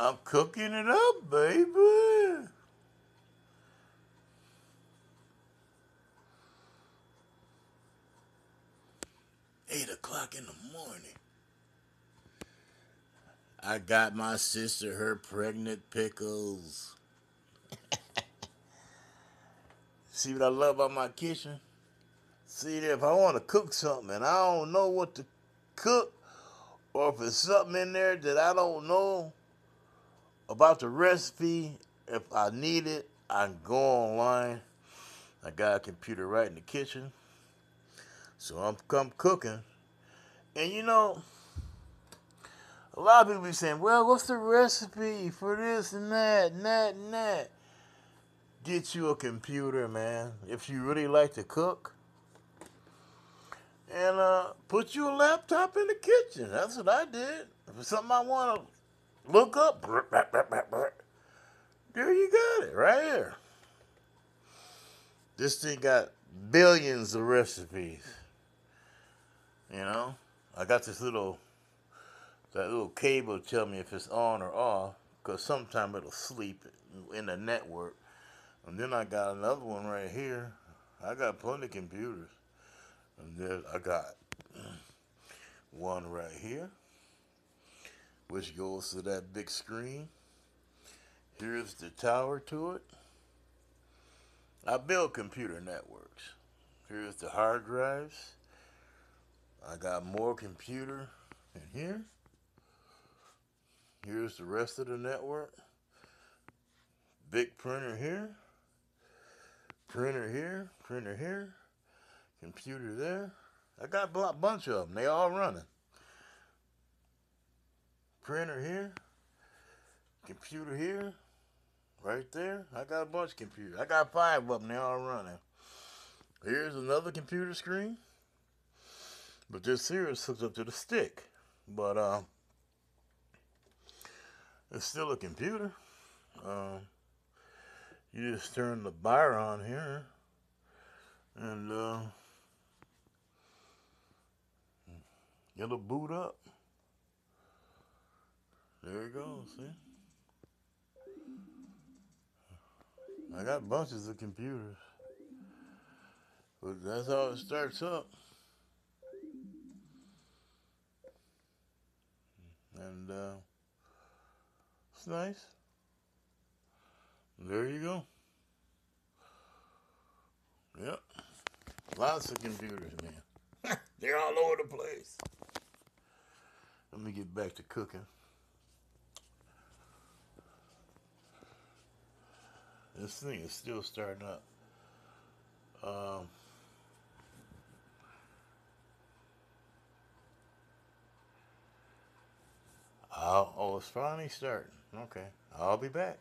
I'm cooking it up, baby. Eight o'clock in the morning. I got my sister her pregnant pickles. See what I love about my kitchen? See, if I want to cook something and I don't know what to cook, or if it's something in there that I don't know about the recipe, if I need it, I can go online. I got a computer right in the kitchen. So I'm come cooking. And you know, a lot of people be saying, well, what's the recipe for this and that and that and that? Get you a computer, man. If you really like to cook. And uh, put you a laptop in the kitchen. That's what I did. If it's something I want to look up, there you got it, right here. This thing got billions of recipes. You know, I got this little, that little cable to tell me if it's on or off, because sometimes it'll sleep in the network. And then I got another one right here. I got plenty of computers. And then I got one right here, which goes to that big screen. Here's the tower to it. I build computer networks. Here's the hard drives. I got more computer in here. Here's the rest of the network. Big printer here. Printer here. Printer here. Computer there. I got a bunch of them. They all running. Printer here. Computer here. Right there. I got a bunch of computers. I got five of them. They all running. Here's another computer screen. But this here is hooked up to the stick. But uh, it's still a computer. Uh, you just turn the bar on here and uh, it'll boot up. There you go, see? I got bunches of computers. But that's how it starts up. And uh, it's nice. There you go. Yep. Lots of computers, man. They're all over the place. Let me get back to cooking. This thing is still starting up. Um, oh, oh, it's finally starting. Okay, I'll be back.